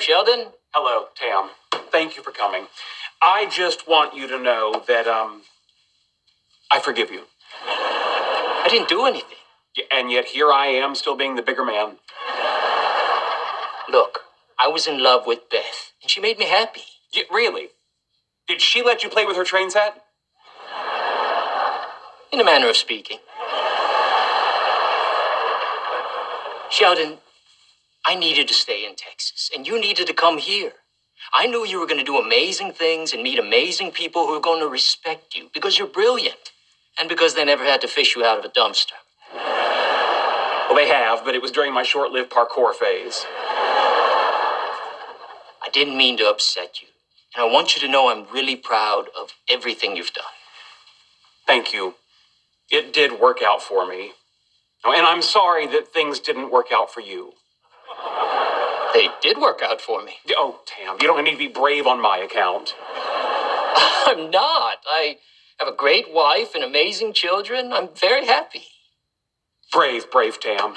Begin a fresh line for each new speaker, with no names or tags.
Hello, Sheldon.
Hello, Tam. Thank you for coming. I just want you to know that, um, I forgive you.
I didn't do anything.
And yet here I am, still being the bigger man.
Look, I was in love with Beth, and she made me happy.
Y- really? Did she let you play with her train set?
In a manner of speaking. Sheldon, I needed to stay in Texas, and you needed to come here. I knew you were going to do amazing things and meet amazing people who are going to respect you because you're brilliant and because they never had to fish you out of a dumpster.
Well, they have, but it was during my short lived parkour phase.
I didn't mean to upset you, and I want you to know I'm really proud of everything you've done.
Thank you. It did work out for me. And I'm sorry that things didn't work out for you.
They did work out for me.
Oh, Tam, you don't need to be brave on my account.
I'm not. I have a great wife and amazing children. I'm very happy.
Brave, brave Tam.